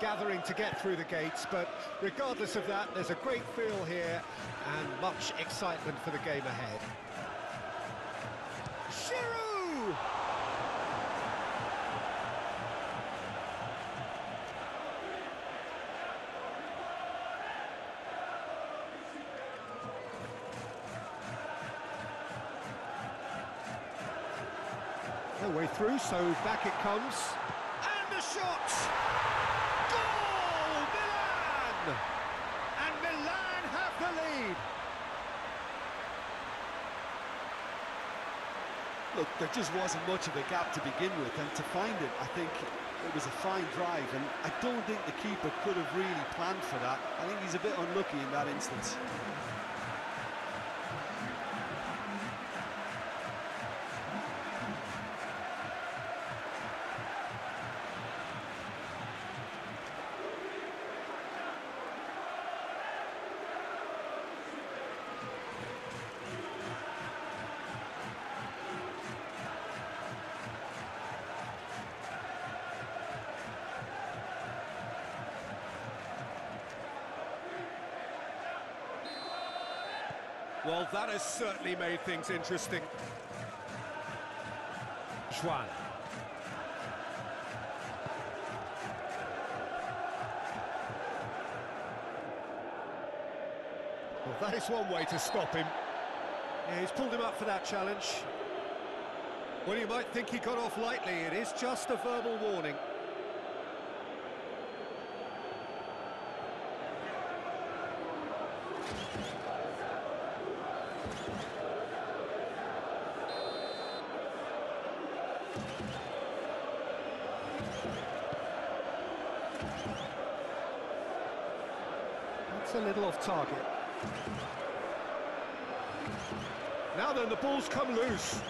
gathering to get through the gates, but regardless of that, there's a great feel here and much excitement for the game ahead. No way through, so back it comes. And the shot! Goal! Milan! And Milan have the lead. Look, there just wasn't much of a gap to begin with, and to find it, I think it was a fine drive, and I don't think the keeper could have really planned for that. I think he's a bit unlucky in that instance. Well, that has certainly made things interesting. Juan. Well, that is one way to stop him. Yeah, he's pulled him up for that challenge. Well, you might think he got off lightly. It is just a verbal warning. That's a little off target. Now then, the ball's come loose.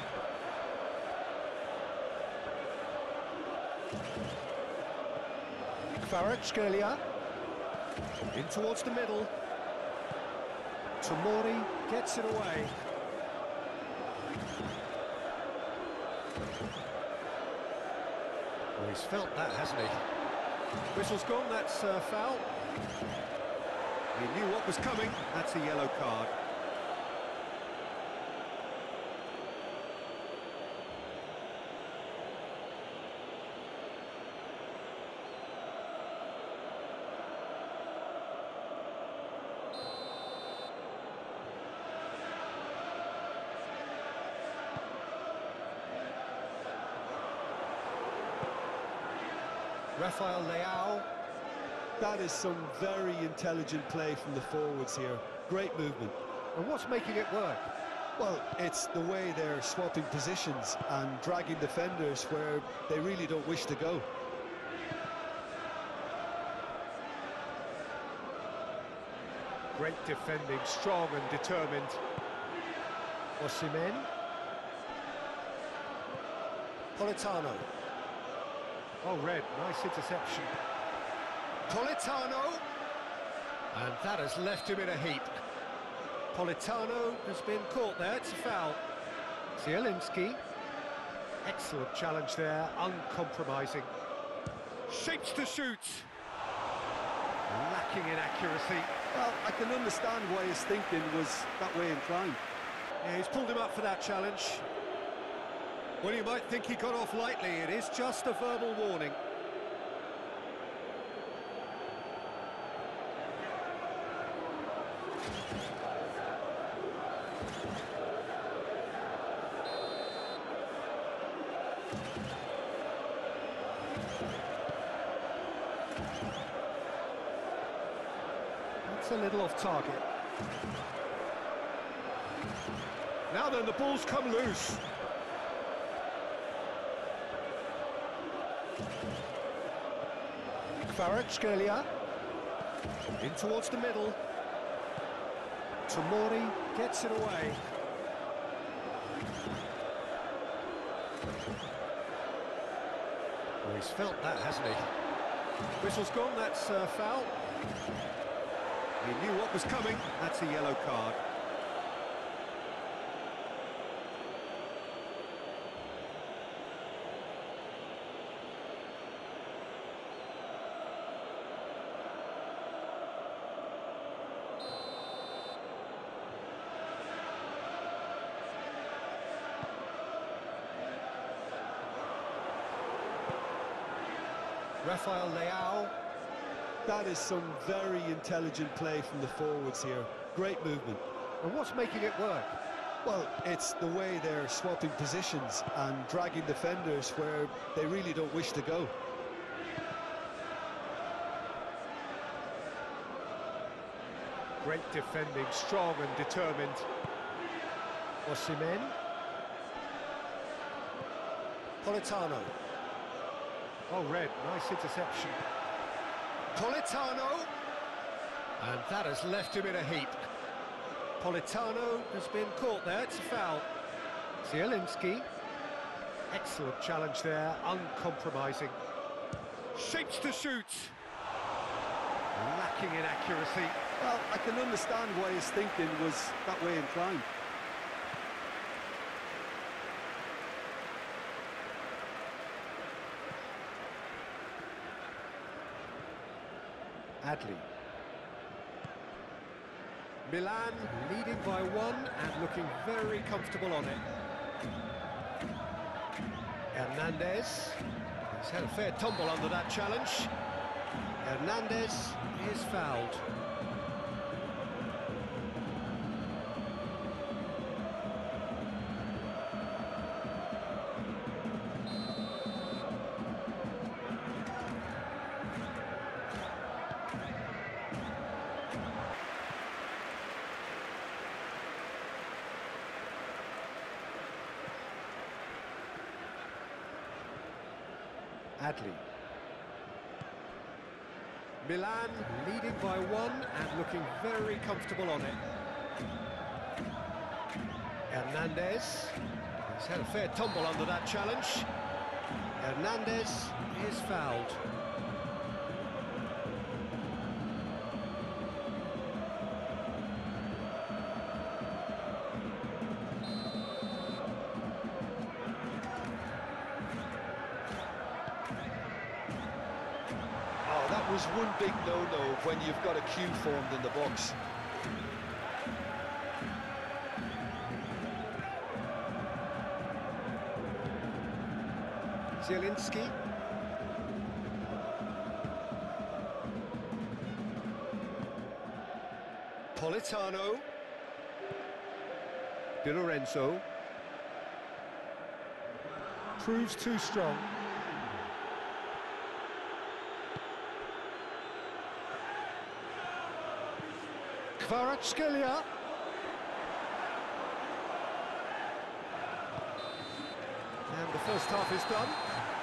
Kvaratskhelia. In towards the middle. Tomori gets it away. Well, he's felt that, hasn't he? Whistle's gone, that's uh, foul. He knew what was coming, that's a yellow card. Rafael Leao. That is some very intelligent play from the forwards here. Great movement. And what's making it work? Well, it's the way they're swapping positions and dragging defenders where they really don't wish to go. Great defending, strong and determined. Osimhen. Politano. Oh, red, nice interception. Politano. And that has left him in a heap. Politano has been caught there, it's a foul. Zielinski. Excellent challenge there, uncompromising. Shapes to shoot. Lacking in accuracy. Well, I can understand why his thinking was that way inclined. Yeah, he's pulled him up for that challenge. Well, you might think he got off lightly. It is just a verbal warning. A little off target. Now then, the ball's come loose. Kvaratskhelia. In towards the middle. Tomori gets it away. Well, he's felt that, hasn't he? Whistle's gone, that's uh, foul. He knew what was coming, that's a yellow card. Rafael Leao. That is some very intelligent play from the forwards here. Great movement. And what's making it work? Well, it's the way they're swapping positions and dragging defenders where they really don't wish to go. Great defending, strong and determined. Osimhen. Politano. Oh, red, nice interception. Politano. And that has left him in a heap. Politano has been caught there, it's a foul. Zielinski. Excellent challenge there, uncompromising. Shapes to shoot. Lacking in accuracy. Well, I can understand why his thinking was that way inclined. Adli. Milan leading by one and looking very comfortable on it. Hernandez. has had a fair tumble under that challenge. Hernandez is fouled. Adli. Milan leading by one and looking very comfortable on it. Hernandez. He's had a fair tumble under that challenge. Hernandez is fouled. Was one big no-no when you've got a queue formed in the box. Zielinski. Politano. Di Lorenzo. Proves too strong. Kvaratskhelia. And the first half is done.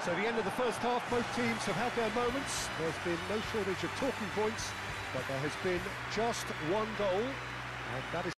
So the end of the first half, both teams have had their moments. There's been no shortage of talking points, but there has been just one goal, and that is